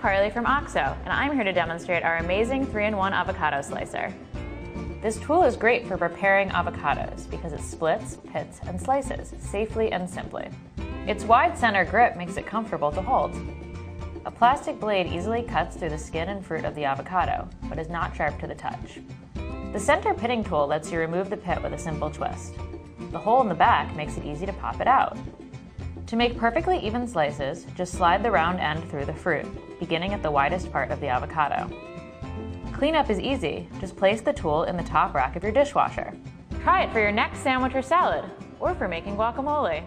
Carly from OXO, and I'm here to demonstrate our amazing 3-in-1 avocado slicer. This tool is great for preparing avocados because it splits, pits, and slices safely and simply. Its wide center grip makes it comfortable to hold. A plastic blade easily cuts through the skin and fruit of the avocado, but is not sharp to the touch. The center pitting tool lets you remove the pit with a simple twist. The hole in the back makes it easy to pop it out. To make perfectly even slices, just slide the round end through the fruit, beginning at the widest part of the avocado. Cleanup is easy, just place the tool in the top rack of your dishwasher. Try it for your next sandwich or salad, or for making guacamole.